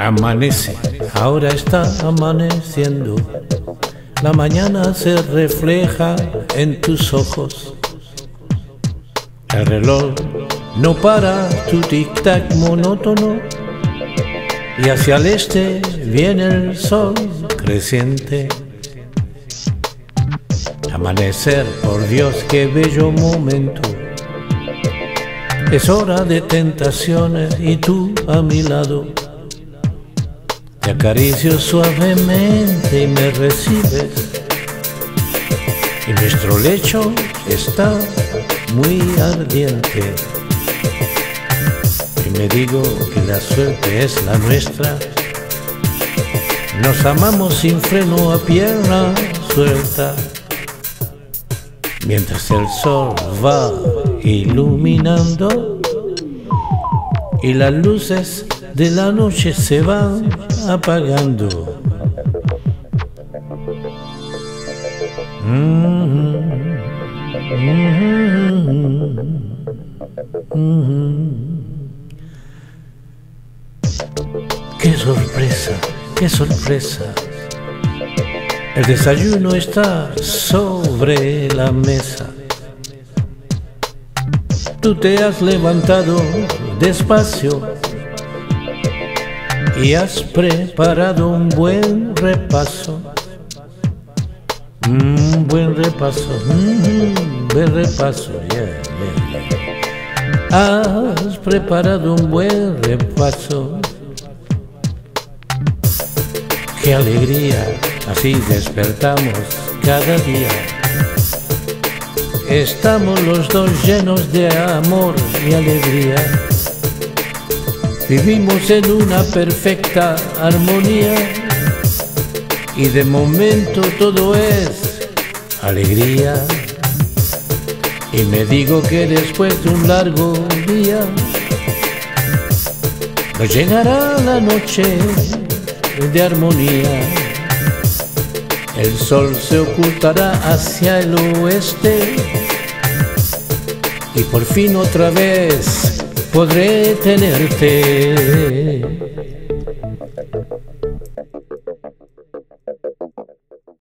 Amanece, ahora está amaneciendo. La mañana se refleja en tus ojos. El reloj no para tu tic-tac monótono. Y hacia el este viene el sol creciente. Amanecer, por Dios, qué bello momento. Es hora de tentaciones y tú a mi lado. Acaricio suavemente y me recibes. Y nuestro lecho está muy ardiente. Y me digo que la suerte es la nuestra. Nos amamos sin freno a pierna suelta. Mientras el sol va iluminando y las luces de la noche se van apagando. Qué sorpresa, qué sorpresa. El desayuno está sobre la mesa. Tú te has levantado despacio y has preparado un buen repaso. Un buen repaso, un buen repaso. Has preparado un buen repaso. Qué alegría, así despertamos cada día. Estamos los dos llenos de amor y alegría. Vivimos en una perfecta armonía y de momento todo es alegría. Y me digo que después de un largo día nos llegará la noche de armonía. El sol se ocultará hacia el oeste y por fin otra vez podré tenerte.